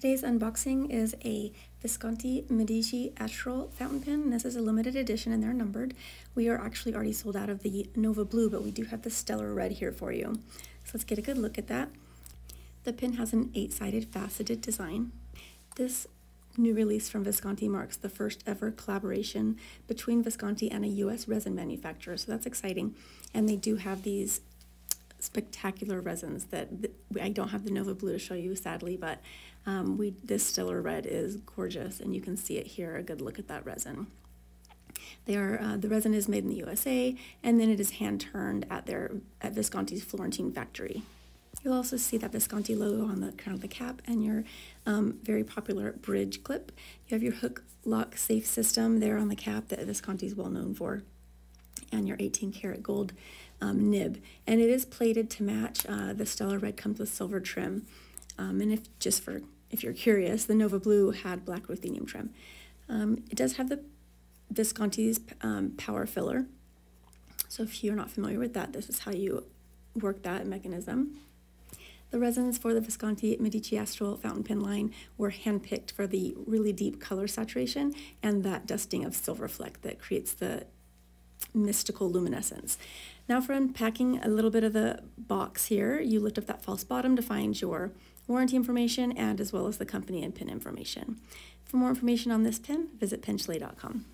Today's unboxing is a Visconti Medici Astral fountain pen. This is a limited edition and they're numbered. We are actually already sold out of the Nova Blue, but we do have the Stellar Red here for you. So let's get a good look at that. The pen has an eight-sided faceted design. This new release from Visconti marks the first ever collaboration between Visconti and a U.S. resin manufacturer, so that's exciting. And they do have these spectacular resins that I don't have the Nova Blue to show you, sadly, but um, we this Stellar Red is gorgeous, and you can see it here. A good look at that resin. They are uh, the resin is made in the USA, and then it is hand turned at their at Visconti's Florentine factory. You'll also see that Visconti logo on the crown of the cap and your um, very popular bridge clip. You have your hook lock safe system there on the cap that Visconti is well known for and your 18 karat gold um, nib. And it is plated to match. Uh, the Stellar Red comes with silver trim. Um, and if just for if you're curious, the Nova Blue had black ruthenium trim. Um, it does have the Visconti's um, power filler. So if you're not familiar with that, this is how you work that mechanism. The resins for the Visconti Medici Astral fountain pen line were handpicked for the really deep color saturation and that dusting of silver fleck that creates the mystical luminescence. Now for unpacking a little bit of the box here, you lift up that false bottom to find your warranty information and as well as the company and pin information. For more information on this pin, visit penchalet.com.